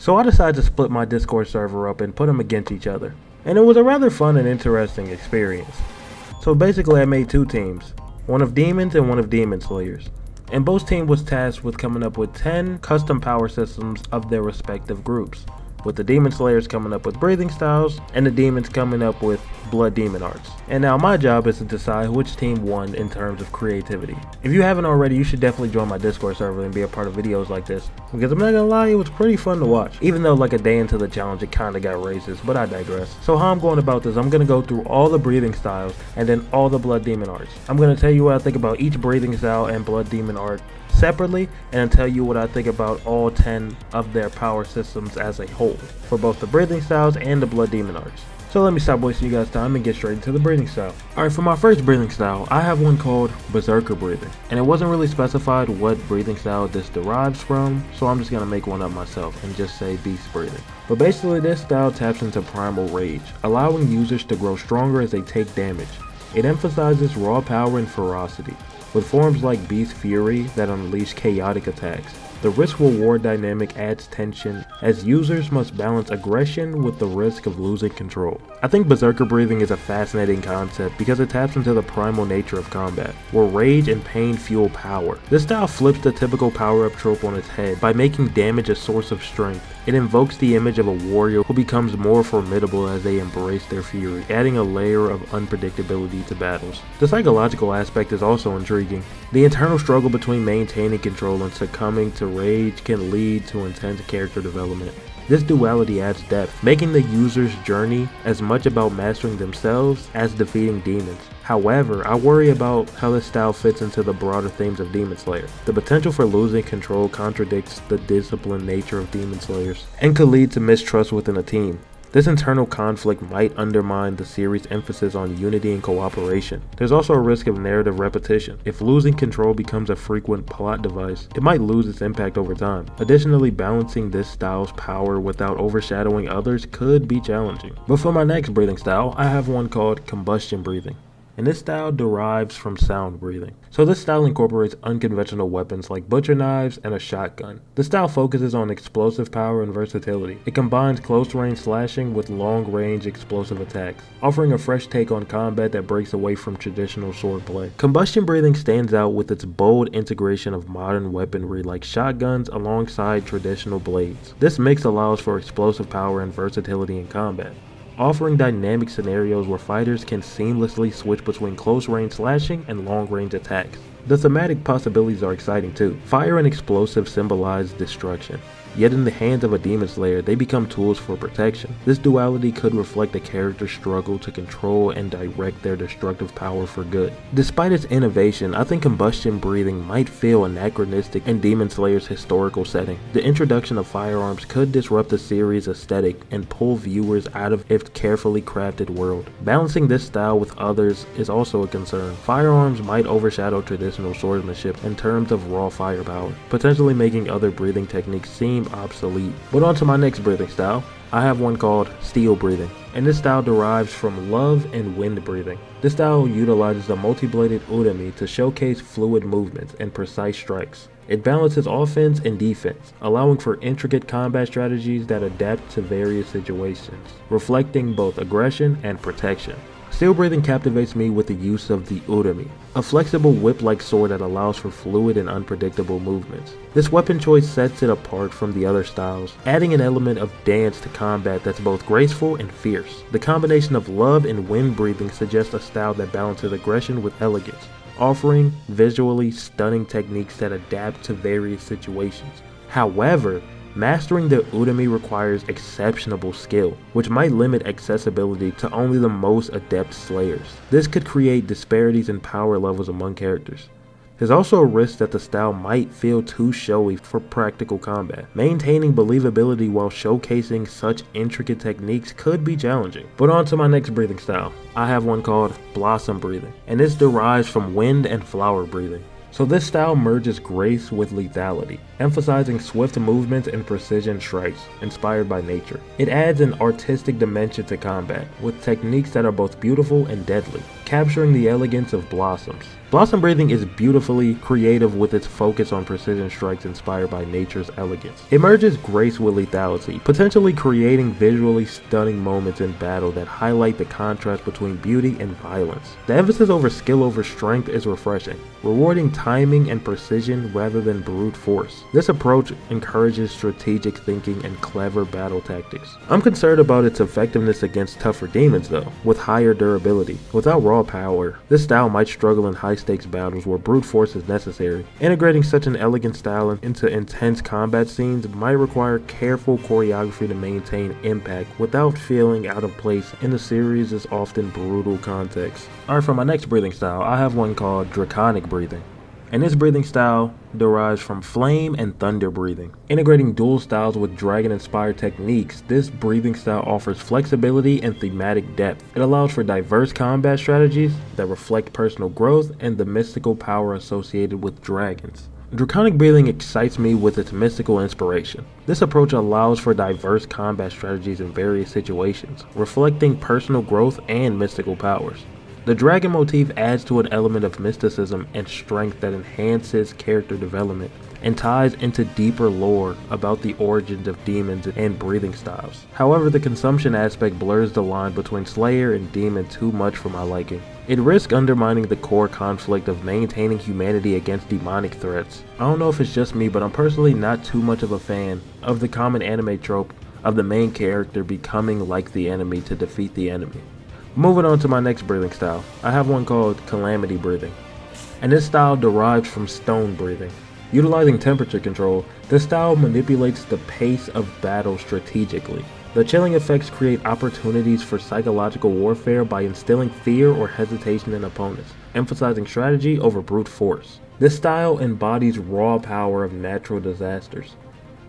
So I decided to split my Discord server up and put them against each other. And it was a rather fun and interesting experience. So basically I made two teams, one of demons and one of demon slayers. And both teams was tasked with coming up with 10 custom power systems of their respective groups with the Demon Slayers coming up with breathing styles and the Demons coming up with blood demon arts. And now my job is to decide which team won in terms of creativity. If you haven't already, you should definitely join my Discord server and be a part of videos like this. Because I'm not gonna lie, it was pretty fun to watch. Even though like a day into the challenge it kinda got racist, but I digress. So how I'm going about this, I'm gonna go through all the breathing styles and then all the blood demon arts. I'm gonna tell you what I think about each breathing style and blood demon art separately and tell you what I think about all 10 of their power systems as a whole for both the breathing styles and the blood demon arts. So let me stop wasting you guys time and get straight into the breathing style. Alright, for my first breathing style, I have one called Berserker Breathing. And it wasn't really specified what breathing style this derives from, so I'm just gonna make one up myself and just say Beast Breathing. But basically this style taps into Primal Rage, allowing users to grow stronger as they take damage. It emphasizes raw power and ferocity, with forms like Beast Fury that unleash chaotic attacks. The risk-reward dynamic adds tension as users must balance aggression with the risk of losing control. I think Berserker Breathing is a fascinating concept because it taps into the primal nature of combat, where rage and pain fuel power. This style flips the typical power-up trope on its head by making damage a source of strength. It invokes the image of a warrior who becomes more formidable as they embrace their fury, adding a layer of unpredictability to battles. The psychological aspect is also intriguing. The internal struggle between maintaining control and succumbing to rage can lead to intense character development. This duality adds depth, making the user's journey as much about mastering themselves as defeating demons. However, I worry about how this style fits into the broader themes of Demon Slayer. The potential for losing control contradicts the disciplined nature of Demon Slayers and could lead to mistrust within a team. This internal conflict might undermine the series' emphasis on unity and cooperation. There's also a risk of narrative repetition. If losing control becomes a frequent plot device, it might lose its impact over time. Additionally, balancing this style's power without overshadowing others could be challenging. But for my next breathing style, I have one called combustion breathing and this style derives from sound breathing. So this style incorporates unconventional weapons like butcher knives and a shotgun. The style focuses on explosive power and versatility. It combines close range slashing with long range explosive attacks, offering a fresh take on combat that breaks away from traditional swordplay. Combustion breathing stands out with its bold integration of modern weaponry like shotguns alongside traditional blades. This mix allows for explosive power and versatility in combat offering dynamic scenarios where fighters can seamlessly switch between close range slashing and long range attacks. The thematic possibilities are exciting too. Fire and explosives symbolize destruction, Yet in the hands of a demon slayer, they become tools for protection. This duality could reflect a character's struggle to control and direct their destructive power for good. Despite its innovation, I think combustion breathing might feel anachronistic in Demon Slayer's historical setting. The introduction of firearms could disrupt the series' aesthetic and pull viewers out of its carefully crafted world. Balancing this style with others is also a concern. Firearms might overshadow traditional swordsmanship in terms of raw firepower, potentially making other breathing techniques seem obsolete. But on to my next breathing style. I have one called steel breathing, and this style derives from love and wind breathing. This style utilizes a multi-bladed urumi to showcase fluid movements and precise strikes. It balances offense and defense, allowing for intricate combat strategies that adapt to various situations, reflecting both aggression and protection. Steel breathing captivates me with the use of the Urumi, a flexible whip-like sword that allows for fluid and unpredictable movements. This weapon choice sets it apart from the other styles, adding an element of dance to combat that's both graceful and fierce. The combination of love and wind breathing suggests a style that balances aggression with elegance, offering visually stunning techniques that adapt to various situations. However, Mastering the Urumi requires exceptional skill, which might limit accessibility to only the most adept slayers. This could create disparities in power levels among characters. There's also a risk that the style might feel too showy for practical combat. Maintaining believability while showcasing such intricate techniques could be challenging. But on to my next breathing style. I have one called Blossom Breathing, and this derives from wind and flower breathing. So this style merges grace with lethality, emphasizing swift movements and precision strikes, inspired by nature. It adds an artistic dimension to combat, with techniques that are both beautiful and deadly. capturing the elegance of blossoms. Blossom breathing is beautifully creative with its focus on precision strikes inspired by nature's elegance. It merges grace with lethality, potentially creating visually stunning moments in battle that highlight the contrast between beauty and violence. The emphasis over skill over strength is refreshing, rewarding timing and precision rather than brute force. This approach encourages strategic thinking and clever battle tactics. I'm concerned about its effectiveness against tougher demons though, with higher durability. Without raw power, this style might struggle in high stakes battles where brute force is necessary. Integrating such an elegant style into intense combat scenes might require careful choreography to maintain impact without feeling out of place in the series' often brutal context. Alright, for my next breathing style, I have one called Draconic Breathing. And this breathing style derives from flame and thunder breathing. Integrating dual styles with dragon inspired techniques, this breathing style offers flexibility and thematic depth. It allows for diverse combat strategies that reflect personal growth and the mystical power associated with dragons. Draconic breathing excites me with its mystical inspiration. This approach allows for diverse combat strategies in various situations, reflecting personal growth and mystical powers. The dragon motif adds to an element of mysticism and strength that enhances character development and ties into deeper lore about the origins of demons and breathing styles. However, the consumption aspect blurs the line between Slayer and Demon too much for my liking. It risks undermining the core conflict of maintaining humanity against demonic threats. I don't know if it's just me, but I'm personally not too much of a fan of the common anime trope of the main character becoming like the enemy to defeat the enemy. Moving on to my next breathing style, I have one called Calamity Breathing. And this style derives from stone breathing. Utilizing temperature control, this style manipulates the pace of battle strategically. The chilling effects create opportunities for psychological warfare by instilling fear or hesitation in opponents, emphasizing strategy over brute force. This style embodies raw power of natural disasters,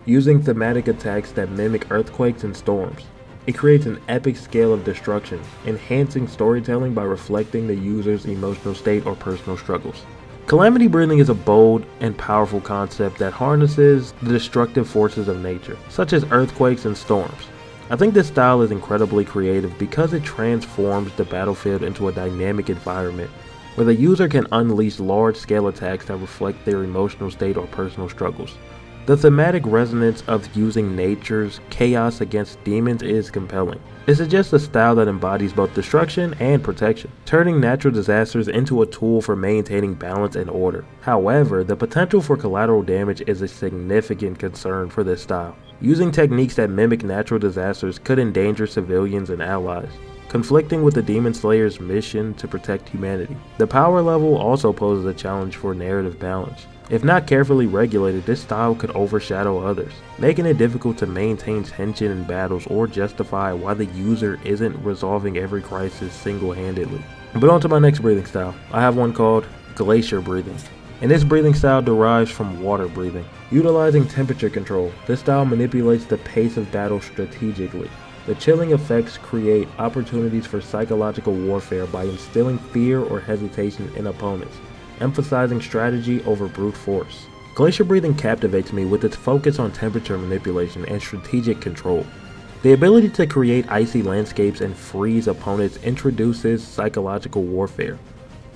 using thematic attacks that mimic earthquakes and storms. It creates an epic scale of destruction, enhancing storytelling by reflecting the user's emotional state or personal struggles. Calamity breathing is a bold and powerful concept that harnesses the destructive forces of nature, such as earthquakes and storms. I think this style is incredibly creative because it transforms the battlefield into a dynamic environment where the user can unleash large scale attacks that reflect their emotional state or personal struggles. The thematic resonance of using nature's chaos against demons is compelling. It suggests a style that embodies both destruction and protection, turning natural disasters into a tool for maintaining balance and order. However, the potential for collateral damage is a significant concern for this style. Using techniques that mimic natural disasters could endanger civilians and allies conflicting with the Demon Slayer's mission to protect humanity. The power level also poses a challenge for narrative balance. If not carefully regulated, this style could overshadow others, making it difficult to maintain tension in battles or justify why the user isn't resolving every crisis single-handedly. But on to my next breathing style. I have one called Glacier Breathing. And this breathing style derives from water breathing. Utilizing temperature control, this style manipulates the pace of battle strategically. The chilling effects create opportunities for psychological warfare by instilling fear or hesitation in opponents, emphasizing strategy over brute force. Glacier breathing captivates me with its focus on temperature manipulation and strategic control. The ability to create icy landscapes and freeze opponents introduces psychological warfare.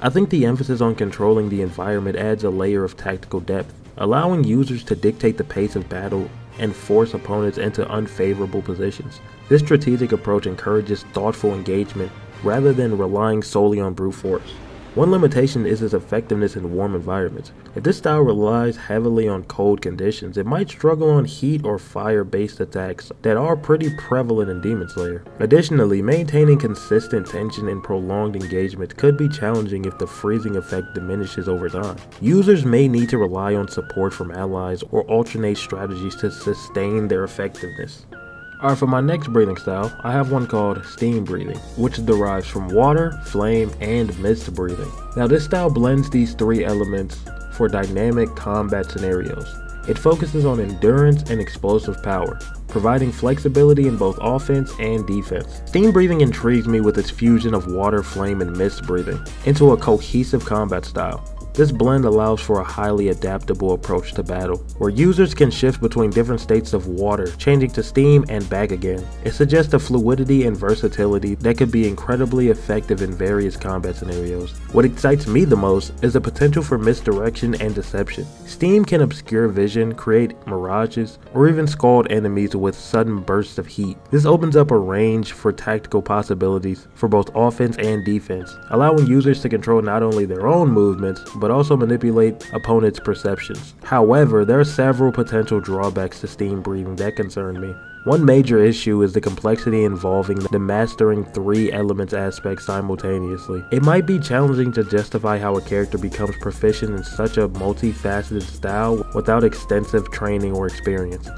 I think the emphasis on controlling the environment adds a layer of tactical depth, allowing users to dictate the pace of battle and force opponents into unfavorable positions. This strategic approach encourages thoughtful engagement rather than relying solely on brute force. One limitation is its effectiveness in warm environments. If this style relies heavily on cold conditions, it might struggle on heat or fire based attacks that are pretty prevalent in Demon Slayer. Additionally, maintaining consistent tension and prolonged engagement could be challenging if the freezing effect diminishes over time. Users may need to rely on support from allies or alternate strategies to sustain their effectiveness. Alright, for my next breathing style, I have one called steam breathing, which derives from water, flame, and mist breathing. Now this style blends these three elements for dynamic combat scenarios. It focuses on endurance and explosive power, providing flexibility in both offense and defense. Steam breathing intrigues me with its fusion of water, flame, and mist breathing into a cohesive combat style. This blend allows for a highly adaptable approach to battle, where users can shift between different states of water, changing to steam and back again. It suggests a fluidity and versatility that could be incredibly effective in various combat scenarios. What excites me the most is the potential for misdirection and deception. Steam can obscure vision, create mirages, or even scald enemies with sudden bursts of heat. This opens up a range for tactical possibilities for both offense and defense, allowing users to control not only their own movements, but also manipulate opponents' perceptions. However, there are several potential drawbacks to steam breathing that concern me. One major issue is the complexity involving the mastering three elements aspect simultaneously. It might be challenging to justify how a character becomes proficient in such a multifaceted style without extensive training or experience.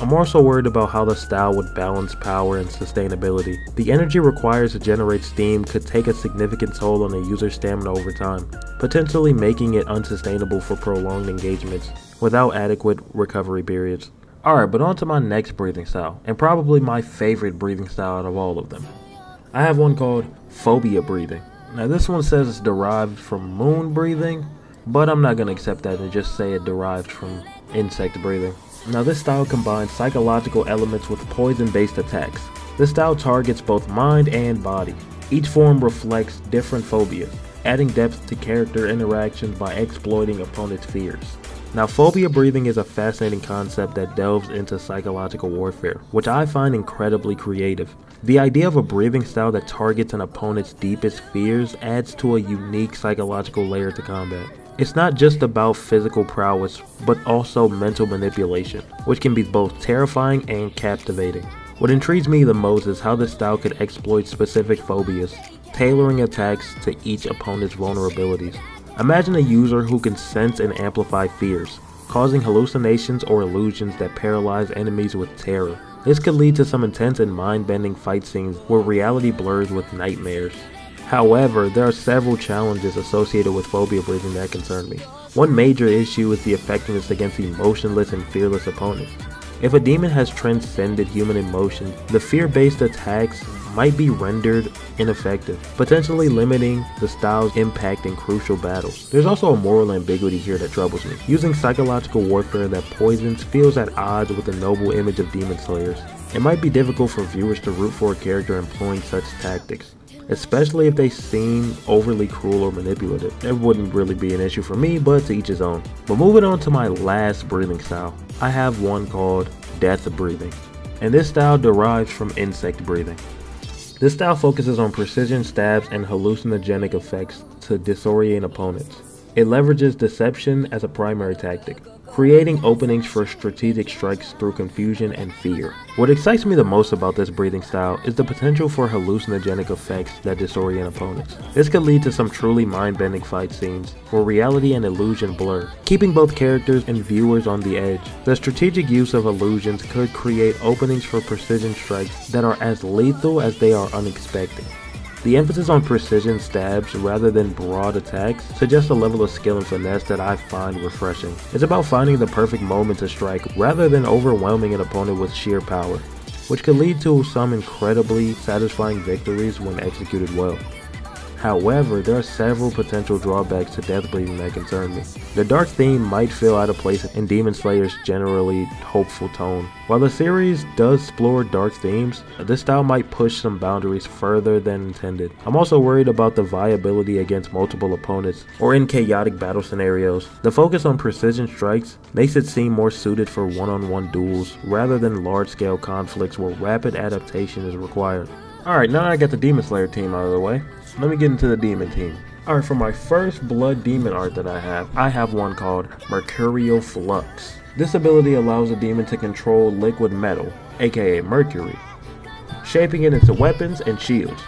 I'm also worried about how the style would balance power and sustainability. The energy required to generate steam could take a significant toll on a user's stamina over time, potentially making it unsustainable for prolonged engagements without adequate recovery periods. Alright, but on to my next breathing style, and probably my favorite breathing style out of all of them. I have one called phobia breathing. Now this one says it's derived from moon breathing, but I'm not going to accept that and just say it derived from insect breathing. Now this style combines psychological elements with poison-based attacks. This style targets both mind and body. Each form reflects different phobias, adding depth to character interactions by exploiting opponents' fears. Now, phobia breathing is a fascinating concept that delves into psychological warfare, which I find incredibly creative. The idea of a breathing style that targets an opponent's deepest fears adds to a unique psychological layer to combat. It's not just about physical prowess, but also mental manipulation, which can be both terrifying and captivating. What intrigues me the most is how this style could exploit specific phobias, tailoring attacks to each opponent's vulnerabilities. Imagine a user who can sense and amplify fears, causing hallucinations or illusions that paralyze enemies with terror. This could lead to some intense and mind-bending fight scenes where reality blurs with nightmares. However, there are several challenges associated with phobia breathing that concern me. One major issue is the effectiveness against emotionless and fearless opponents. If a demon has transcended human emotion, the fear-based attacks might be rendered ineffective, potentially limiting the style's impact in crucial battles. There's also a moral ambiguity here that troubles me. Using psychological warfare that poisons feels at odds with the noble image of demon slayers. It might be difficult for viewers to root for a character employing such tactics especially if they seem overly cruel or manipulative. It wouldn't really be an issue for me, but to each his own. But moving on to my last breathing style, I have one called death breathing. And this style derives from insect breathing. This style focuses on precision stabs and hallucinogenic effects to disorient opponents. It leverages deception as a primary tactic, creating openings for strategic strikes through confusion and fear. What excites me the most about this breathing style is the potential for hallucinogenic effects that disorient opponents. This could lead to some truly mind-bending fight scenes, where reality and illusion blur, keeping both characters and viewers on the edge. The strategic use of illusions could create openings for precision strikes that are as lethal as they are unexpected. The emphasis on precision stabs rather than broad attacks suggests a level of skill and finesse that I find refreshing. It's about finding the perfect moment to strike rather than overwhelming an opponent with sheer power, which could lead to some incredibly satisfying victories when executed well. However, there are several potential drawbacks to death breathing that concern me. The dark theme might feel out of place in Demon Slayer's generally hopeful tone. While the series does explore dark themes, this style might push some boundaries further than intended. I'm also worried about the viability against multiple opponents or in chaotic battle scenarios. The focus on precision strikes makes it seem more suited for one-on-one -on -one duels rather than large-scale conflicts where rapid adaptation is required. Alright, now I got the Demon Slayer team out of the way let me get into the demon team. Alright, for my first blood demon art that I have, I have one called Mercurial Flux. This ability allows the demon to control liquid metal, aka mercury, shaping it into weapons and shields.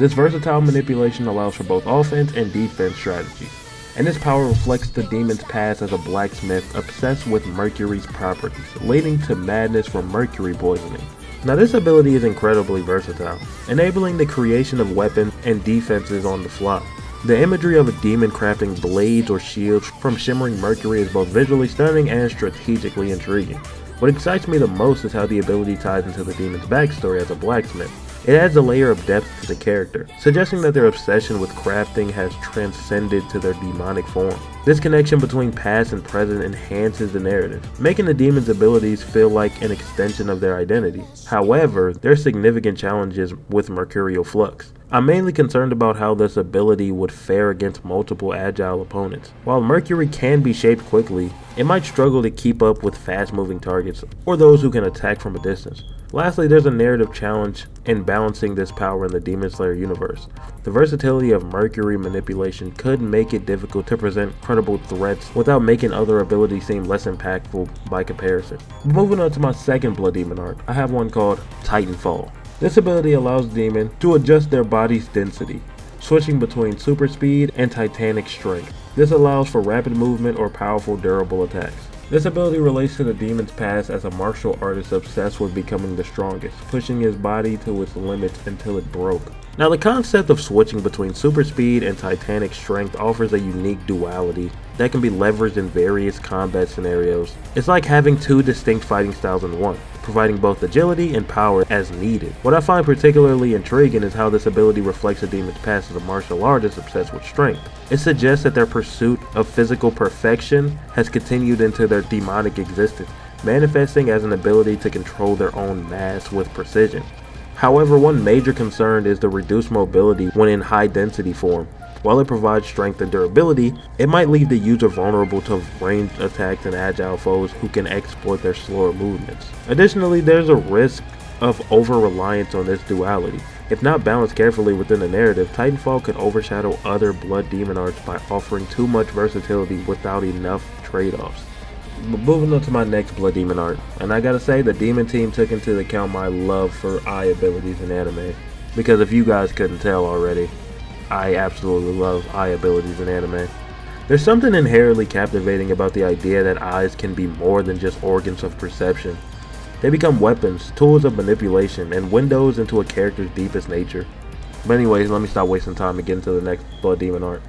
This versatile manipulation allows for both offense and defense strategies, and this power reflects the demon's past as a blacksmith obsessed with mercury's properties, leading to madness from mercury poisoning. Now this ability is incredibly versatile, enabling the creation of weapons and defenses on the fly. The imagery of a demon crafting blades or shields from shimmering mercury is both visually stunning and strategically intriguing. What excites me the most is how the ability ties into the demon's backstory as a blacksmith. It adds a layer of depth to the character, suggesting that their obsession with crafting has transcended to their demonic form. This connection between past and present enhances the narrative, making the demon's abilities feel like an extension of their identity. However, there are significant challenges with Mercurial Flux. I'm mainly concerned about how this ability would fare against multiple agile opponents. While Mercury can be shaped quickly, it might struggle to keep up with fast moving targets or those who can attack from a distance. Lastly, there's a narrative challenge in balancing this power in the Demon Slayer universe. The versatility of Mercury manipulation could make it difficult to present credible threats without making other abilities seem less impactful by comparison. Moving on to my second Blood Demon art, I have one called Titanfall. This ability allows Demon to adjust their body's density, switching between super speed and titanic strength. This allows for rapid movement or powerful durable attacks. This ability relates to the demon's past as a martial artist obsessed with becoming the strongest, pushing his body to its limits until it broke. Now the concept of switching between super speed and titanic strength offers a unique duality that can be leveraged in various combat scenarios. It's like having two distinct fighting styles in one providing both agility and power as needed. What I find particularly intriguing is how this ability reflects a demon's past as a martial artist obsessed with strength. It suggests that their pursuit of physical perfection has continued into their demonic existence, manifesting as an ability to control their own mass with precision. However, one major concern is the reduced mobility when in high density form. While it provides strength and durability, it might leave the user vulnerable to ranged attacks and agile foes who can exploit their slower movements. Additionally, there's a risk of over-reliance on this duality. If not balanced carefully within the narrative, Titanfall could overshadow other Blood Demon arts by offering too much versatility without enough trade-offs. Moving on to my next Blood Demon art, and I gotta say the Demon team took into account my love for eye abilities in anime. Because if you guys couldn't tell already, I absolutely love eye abilities in anime. There's something inherently captivating about the idea that eyes can be more than just organs of perception. They become weapons, tools of manipulation, and windows into a character's deepest nature. But anyways, let me stop wasting time and get into the next Blood Demon art.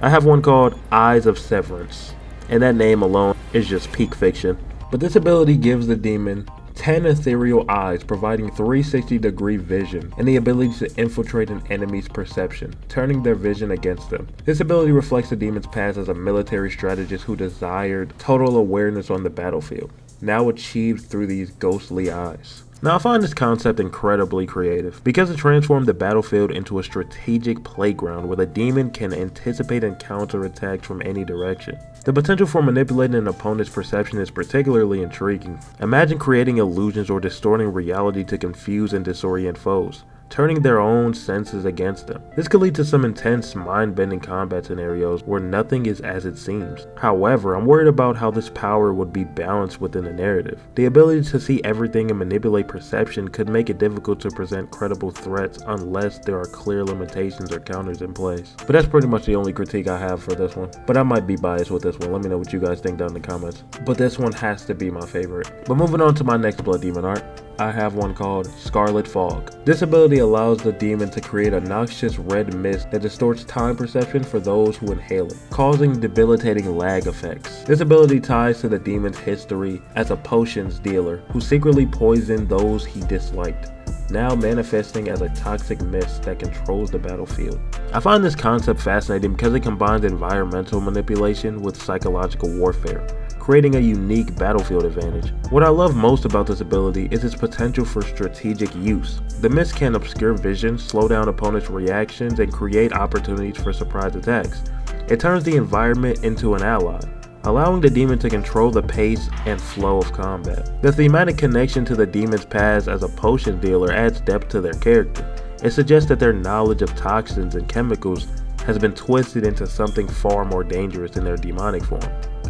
I have one called Eyes of Severance, and that name alone is just peak fiction. But this ability gives the demon 10 ethereal eyes providing 360 degree vision and the ability to infiltrate an enemy's perception, turning their vision against them. This ability reflects the demon's past as a military strategist who desired total awareness on the battlefield, now achieved through these ghostly eyes. Now I find this concept incredibly creative because it transformed the battlefield into a strategic playground where the demon can anticipate and counter attacks from any direction. The potential for manipulating an opponent's perception is particularly intriguing. Imagine creating illusions or distorting reality to confuse and disorient foes turning their own senses against them. This could lead to some intense, mind-bending combat scenarios where nothing is as it seems. However, I'm worried about how this power would be balanced within the narrative. The ability to see everything and manipulate perception could make it difficult to present credible threats unless there are clear limitations or counters in place. But that's pretty much the only critique I have for this one. But I might be biased with this one. Let me know what you guys think down in the comments. But this one has to be my favorite. But moving on to my next Blood Demon art. I have one called Scarlet Fog. This ability allows the demon to create a noxious red mist that distorts time perception for those who inhale it, causing debilitating lag effects. This ability ties to the demon's history as a potions dealer who secretly poisoned those he disliked now manifesting as a toxic mist that controls the battlefield. I find this concept fascinating because it combines environmental manipulation with psychological warfare, creating a unique battlefield advantage. What I love most about this ability is its potential for strategic use. The mist can obscure vision, slow down opponents' reactions, and create opportunities for surprise attacks. It turns the environment into an ally, allowing the demon to control the pace and flow of combat. The thematic connection to the demon's past as a potion dealer adds depth to their character. It suggests that their knowledge of toxins and chemicals has been twisted into something far more dangerous in their demonic form.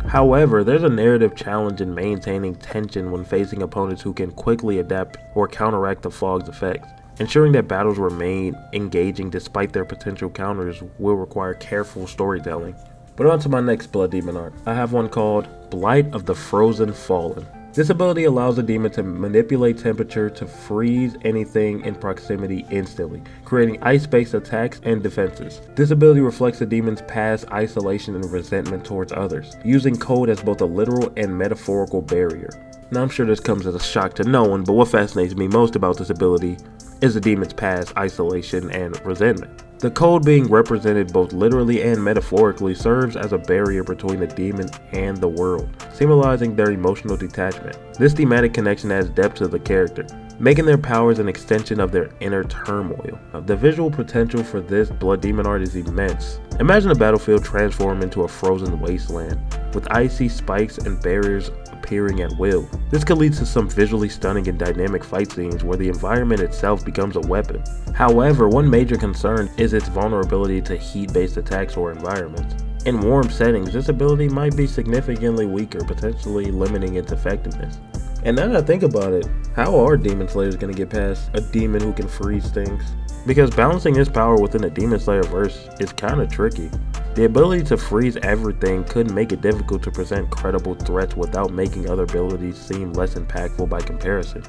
However, there's a narrative challenge in maintaining tension when facing opponents who can quickly adapt or counteract the fog's effects. Ensuring that battles remain engaging despite their potential counters will require careful storytelling. But on to my next Blood Demon art. I have one called Blight of the Frozen Fallen. This ability allows the demon to manipulate temperature to freeze anything in proximity instantly, creating ice-based attacks and defenses. This ability reflects the demon's past isolation and resentment towards others, using cold as both a literal and metaphorical barrier. Now I'm sure this comes as a shock to no one, but what fascinates me most about this ability is the demon's past, isolation, and resentment. The code being represented both literally and metaphorically serves as a barrier between the demon and the world, symbolizing their emotional detachment. This thematic connection adds depth to the character, making their powers an extension of their inner turmoil. The visual potential for this Blood Demon art is immense. Imagine a battlefield transformed into a frozen wasteland, with icy spikes and barriers appearing at will. This could lead to some visually stunning and dynamic fight scenes where the environment itself becomes a weapon. However, one major concern is its vulnerability to heat-based attacks or environments. In warm settings, this ability might be significantly weaker, potentially limiting its effectiveness. And now that I think about it, how are Demon Slayers going to get past a demon who can freeze things? Because balancing his power within the Demon Slayer verse is kind of tricky. The ability to freeze everything could make it difficult to present credible threats without making other abilities seem less impactful by comparison.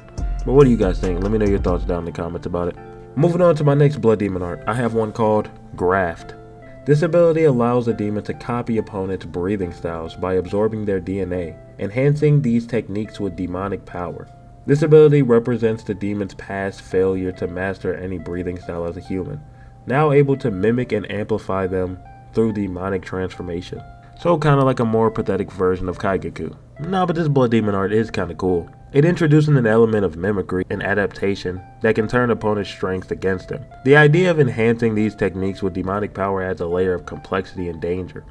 But what do you guys think? Let me know your thoughts down in the comments about it. Moving on to my next Blood Demon art, I have one called Graft. This ability allows the demon to copy opponents' breathing styles by absorbing their DNA, enhancing these techniques with demonic power. This ability represents the demon's past failure to master any breathing style as a human, now able to mimic and amplify them through demonic transformation. So kinda like a more pathetic version of Kaigaku. Nah, but this Blood Demon art is kinda cool. It introduces an element of mimicry and adaptation that can turn opponents' strengths against them. The idea of enhancing these techniques with demonic power adds a layer of complexity and danger.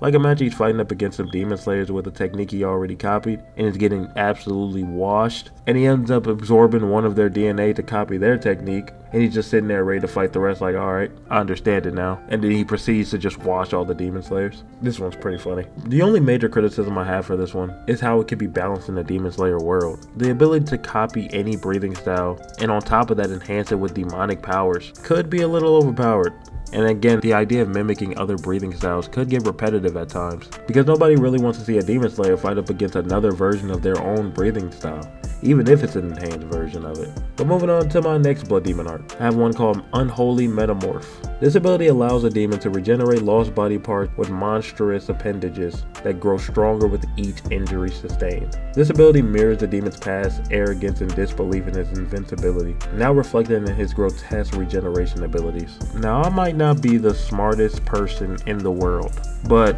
Like imagine he's fighting up against some demon slayers with a technique he already copied and is getting absolutely washed and he ends up absorbing one of their DNA to copy their technique and he's just sitting there ready to fight the rest like alright I understand it now and then he proceeds to just wash all the demon slayers. This one's pretty funny. The only major criticism I have for this one is how it can be balanced in the demon slayer world. The ability to copy any breathing style and on top of that enhance it with demonic powers could be a little overpowered. And again, the idea of mimicking other breathing styles could get repetitive at times, because nobody really wants to see a Demon Slayer fight up against another version of their own breathing style, even if it's an enhanced version of it. But moving on to my next Blood Demon art, I have one called Unholy Metamorph. This ability allows a demon to regenerate lost body parts with monstrous appendages that grow stronger with each injury sustained. This ability mirrors the demon's past arrogance and disbelief in his invincibility, now reflected in his grotesque regeneration abilities. Now I might not be the smartest person in the world, but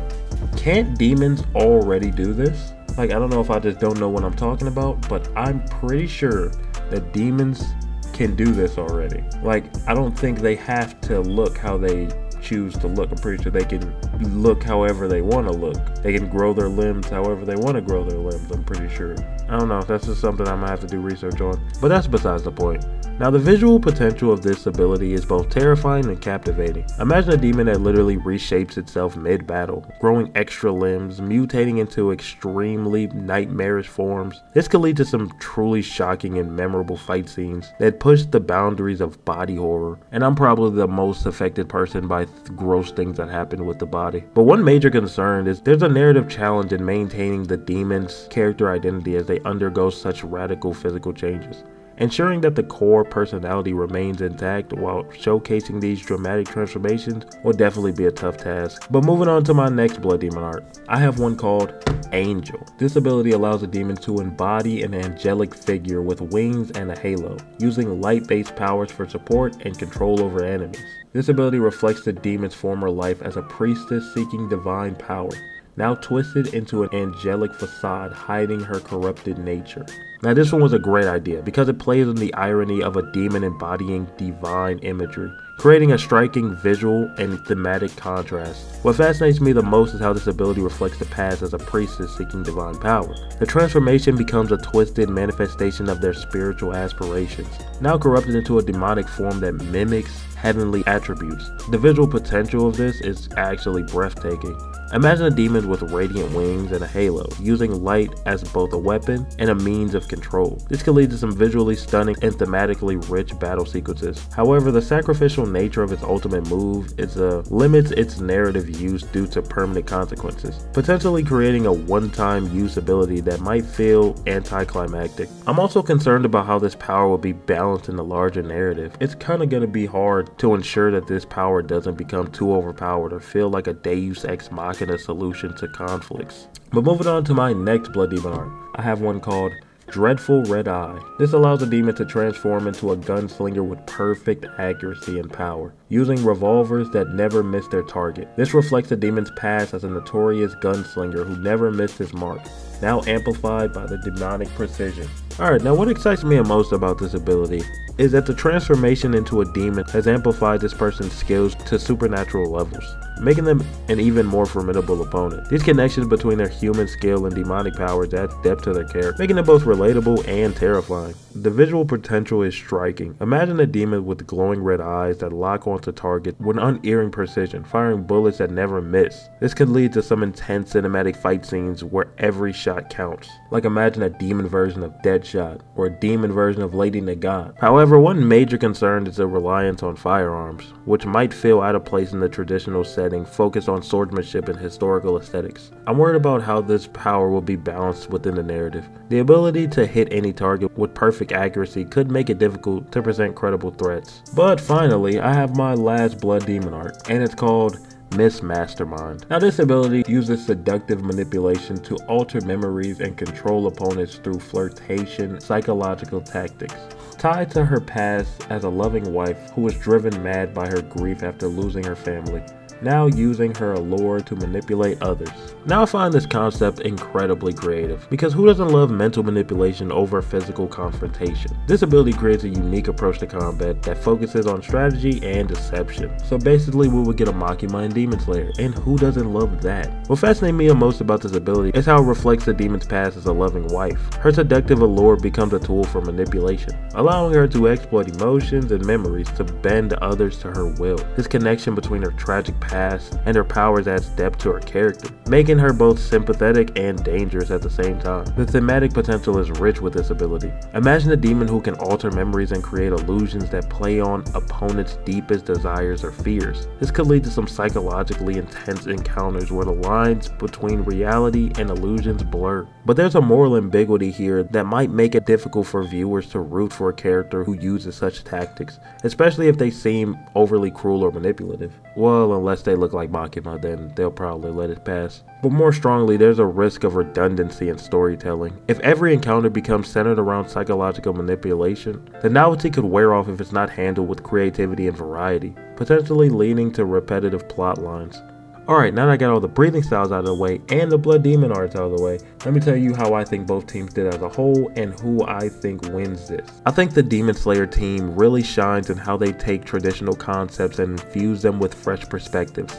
can't demons already do this? Like, I don't know if I just don't know what I'm talking about, but I'm pretty sure that demons can do this already. Like, I don't think they have to look how they choose to look. I'm pretty sure they can look however they want to look. They can grow their limbs however they want to grow their limbs, I'm pretty sure. I don't know, that's just something I'm gonna have to do research on. But that's besides the point. Now the visual potential of this ability is both terrifying and captivating. Imagine a demon that literally reshapes itself mid-battle, growing extra limbs, mutating into extremely nightmarish forms. This could lead to some truly shocking and memorable fight scenes that push the boundaries of body horror, and I'm probably the most affected person by gross things that happen with the body. But one major concern is there's a narrative challenge in maintaining the demon's character identity as they undergo such radical physical changes. Ensuring that the core personality remains intact while showcasing these dramatic transformations will definitely be a tough task. But moving on to my next Blood Demon art, I have one called Angel. This ability allows a demon to embody an angelic figure with wings and a halo, using light-based powers for support and control over enemies. This ability reflects the demon's former life as a priestess seeking divine power, now twisted into an angelic facade hiding her corrupted nature. Now this one was a great idea because it plays on the irony of a demon embodying divine imagery, creating a striking visual and thematic contrast. What fascinates me the most is how this ability reflects the past as a priestess seeking divine power. The transformation becomes a twisted manifestation of their spiritual aspirations, now corrupted into a demonic form that mimics heavenly attributes. The visual potential of this is actually breathtaking. Imagine a demon with radiant wings and a halo, using light as both a weapon and a means of control. This could lead to some visually stunning and thematically rich battle sequences. However, the sacrificial nature of its ultimate move is uh, limits its narrative use due to permanent consequences, potentially creating a one-time use ability that might feel anticlimactic. I'm also concerned about how this power will be balanced in the larger narrative. It's kind of going to be hard to ensure that this power doesn't become too overpowered or feel like a deus ex machina a solution to conflicts. But moving on to my next Blood Demon art, I have one called Dreadful Red Eye. This allows a demon to transform into a gunslinger with perfect accuracy and power, using revolvers that never miss their target. This reflects the demon's past as a notorious gunslinger who never missed his mark, now amplified by the demonic precision. Alright, now what excites me the most about this ability is that the transformation into a demon has amplified this person's skills to supernatural levels making them an even more formidable opponent. These connections between their human skill and demonic powers add depth to their character, making them both relatable and terrifying. The visual potential is striking. Imagine a demon with glowing red eyes that lock onto target with unerring precision, firing bullets that never miss. This could lead to some intense cinematic fight scenes where every shot counts. Like imagine a demon version of Deadshot, or a demon version of Lady Nagant. However, one major concern is the reliance on firearms, which might feel out of place in the traditional setting setting focused on swordsmanship and historical aesthetics. I'm worried about how this power will be balanced within the narrative. The ability to hit any target with perfect accuracy could make it difficult to present credible threats. But finally, I have my last Blood Demon art, and it's called Miss Mastermind. Now this ability uses seductive manipulation to alter memories and control opponents through flirtation, psychological tactics. Tied to her past as a loving wife who was driven mad by her grief after losing her family, now using her allure to manipulate others. Now I find this concept incredibly creative, because who doesn't love mental manipulation over physical confrontation? This ability creates a unique approach to combat that focuses on strategy and deception. So basically we would get a Makima in Demon Slayer, and who doesn't love that? What fascinates me the most about this ability is how it reflects the demon's past as a loving wife. Her seductive allure becomes a tool for manipulation, allowing her to exploit emotions and memories to bend others to her will. This connection between her tragic past, and her powers adds depth to her character, making her both sympathetic and dangerous at the same time. The thematic potential is rich with this ability. Imagine a demon who can alter memories and create illusions that play on opponents' deepest desires or fears. This could lead to some psychologically intense encounters where the lines between reality and illusions blur. But there's a moral ambiguity here that might make it difficult for viewers to root for a character who uses such tactics, especially if they seem overly cruel or manipulative. Well, unless they look like Makima, then they'll probably let it pass. But more strongly, there's a risk of redundancy in storytelling. If every encounter becomes centered around psychological manipulation, the novelty could wear off if it's not handled with creativity and variety, potentially leading to repetitive plot lines. Alright, now that I got all the breathing styles out of the way and the Blood Demon arts out of the way, let me tell you how I think both teams did as a whole and who I think wins this. I think the Demon Slayer team really shines in how they take traditional concepts and infuse them with fresh perspectives.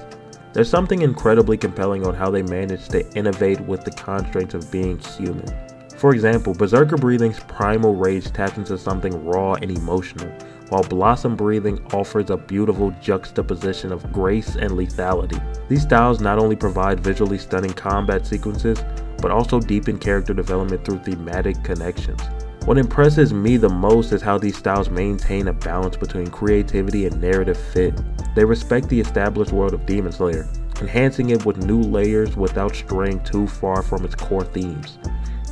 There's something incredibly compelling on how they manage to innovate with the constraints of being human. For example, Berserker Breathing's primal rage taps into something raw and emotional, while Blossom Breathing offers a beautiful juxtaposition of grace and lethality. These styles not only provide visually stunning combat sequences, but also deepen character development through thematic connections. What impresses me the most is how these styles maintain a balance between creativity and narrative fit. They respect the established world of Demon Slayer, enhancing it with new layers without straying too far from its core themes.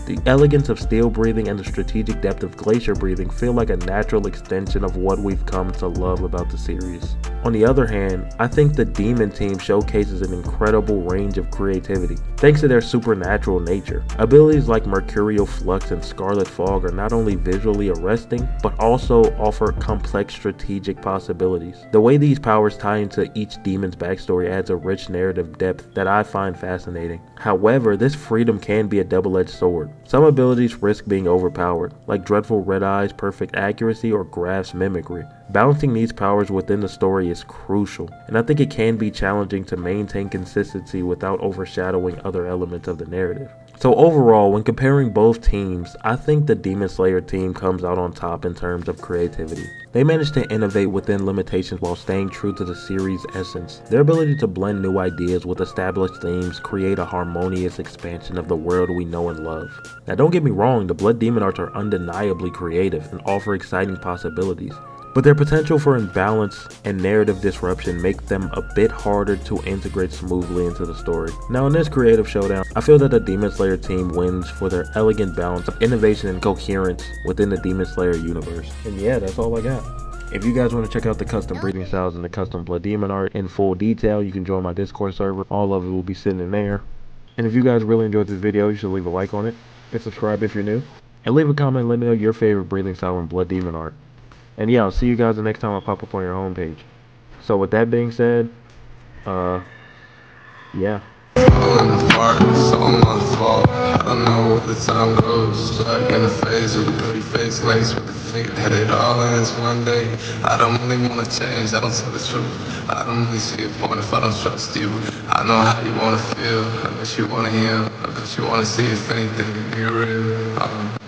The elegance of steel breathing and the strategic depth of glacier breathing feel like a natural extension of what we've come to love about the series. On the other hand, I think the Demon team showcases an incredible range of creativity, thanks to their supernatural nature. Abilities like Mercurial Flux and Scarlet Fog are not only visually arresting, but also offer complex strategic possibilities. The way these powers tie into each demon's backstory adds a rich narrative depth that I find fascinating. However, this freedom can be a double-edged sword. Some abilities risk being overpowered, like Dreadful Red Eye's perfect accuracy or Graft's mimicry. Balancing these powers within the story is crucial, and I think it can be challenging to maintain consistency without overshadowing other elements of the narrative. So overall, when comparing both teams, I think the Demon Slayer team comes out on top in terms of creativity. They managed to innovate within limitations while staying true to the series' essence. Their ability to blend new ideas with established themes create a harmonious expansion of the world we know and love. Now don't get me wrong, the Blood Demon arts are undeniably creative and offer exciting possibilities but their potential for imbalance and narrative disruption make them a bit harder to integrate smoothly into the story. Now in this creative showdown, I feel that the Demon Slayer team wins for their elegant balance of innovation and coherence within the Demon Slayer universe. And yeah, that's all I got. If you guys want to check out the custom breathing styles and the custom Blood Demon art in full detail, you can join my Discord server. All of it will be sitting in there. And if you guys really enjoyed this video, you should leave a like on it and subscribe if you're new. And leave a comment let me know your favorite breathing style and Blood Demon art. And yeah, I'll see you guys the next time I pop up on your homepage. So with that being said, uh, yeah. It's all my fault. I don't know the time goes. Stuck in a phase a pretty face lace with that it all ends one day. I don't really wanna change, I don't tell the truth. I don't really see a point if I don't trust you. I know how you wanna feel, I bet you wanna. I bet you wanna see if anything be real. Um,